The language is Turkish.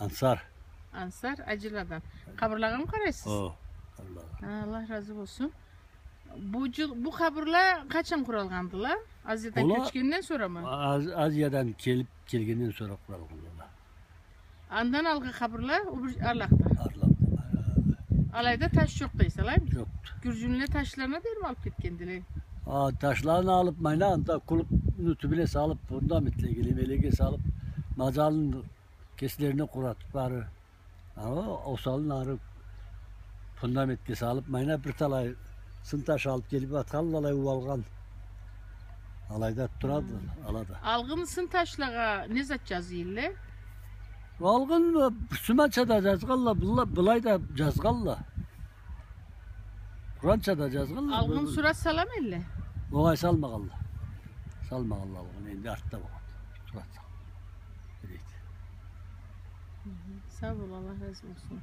Ansar. Ansar Acılar'dan. Kaburlağa mı karayısınız? O. Allah. Ha, Allah razı olsun. Bu, bu kaburla kaçan kuralgandılar? Aziye'den Ola- köçkenden sonra mı? Az, Aziyadan gelip gelgenden sonra kuralım. Andan öbür Arlak'ta. Arlandı. Alayda taş çok deyse alay mı? Yoktu. Gürcünle taşlarına der mi alıp gitkendiler? Aa, taşlarını alıp mayna anda kulup nütübüne salıp fundamentle ilgili melege salıp кесілеріне құратыптары осалын ары фундаментке салып майна бірталай сынташ алып келіп атқан алай алған алайда тұрады алады алғын сынташлыға не зат жазыйлы алғын суманчада жазғанла былай да жазғанла құраншада жазғанла алғын сурат салам еле оңай салмағанла салмағанла алғын енді артта болған Evet. Sağ ol Allah razı olsun.